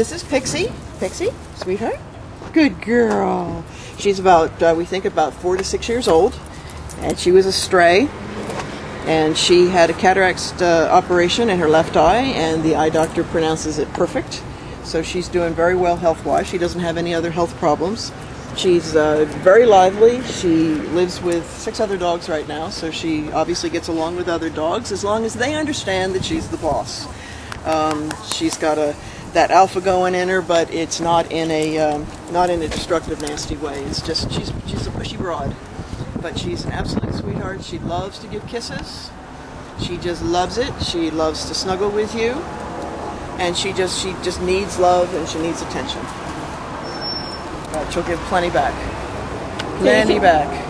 This is Pixie. Pixie, sweetheart. Good girl. She's about, uh, we think, about four to six years old, and she was a stray. And she had a cataract uh, operation in her left eye, and the eye doctor pronounces it perfect. So she's doing very well health wise. She doesn't have any other health problems. She's uh, very lively. She lives with six other dogs right now, so she obviously gets along with other dogs as long as they understand that she's the boss. Um, she's got a that alpha going in her, but it's not in a um, not in a destructive, nasty way. It's just she's she's a pushy broad, but she's an absolute sweetheart. She loves to give kisses. She just loves it. She loves to snuggle with you, and she just she just needs love and she needs attention. But she'll give plenty back. Plenty back.